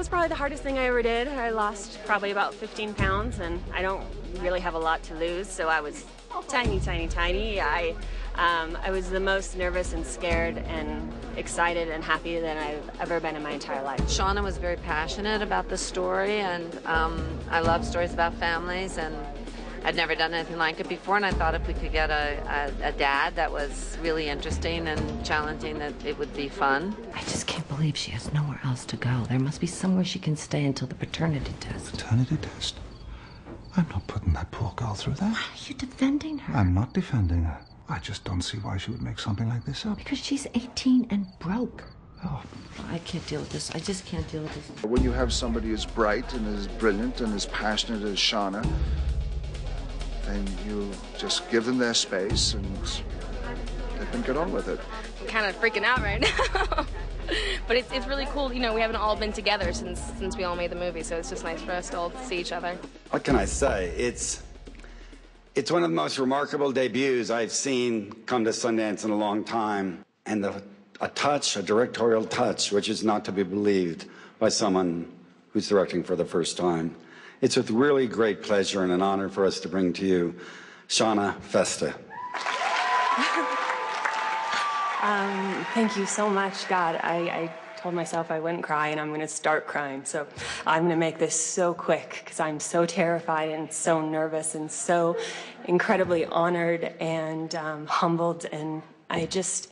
was probably the hardest thing I ever did. I lost probably about 15 pounds, and I don't really have a lot to lose, so I was tiny, tiny, tiny. I, um, I was the most nervous and scared and excited and happy than I've ever been in my entire life. Shana was very passionate about the story, and um, I love stories about families, and I'd never done anything like it before, and I thought if we could get a, a, a dad that was really interesting and challenging, that it would be fun. I just can't believe she has nowhere else to go. There must be somewhere she can stay until the paternity test. Paternity test? I'm not putting that poor girl through that. Why are you defending her? I'm not defending her. I just don't see why she would make something like this up. Because she's 18 and broke. Oh, I can't deal with this. I just can't deal with this. When you have somebody as bright and as brilliant and as passionate as Shana, then you just give them their space and let them get on with it. I'm kind of freaking out right now. but it's, it's really cool. You know, we haven't all been together since since we all made the movie, so it's just nice for us to all see each other. What can I say? It's it's one of the most remarkable debuts I've seen come to Sundance in a long time, and the, a touch, a directorial touch, which is not to be believed by someone who's directing for the first time. It's with really great pleasure and an honor for us to bring to you Shana Feste. Um, thank you so much, God. I, I told myself I wouldn't cry, and I'm going to start crying. So I'm going to make this so quick because I'm so terrified and so nervous and so incredibly honored and um, humbled. And I just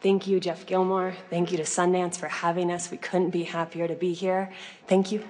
thank you, Geoff Gilmore. Thank you to Sundance for having us. We couldn't be happier to be here. Thank you.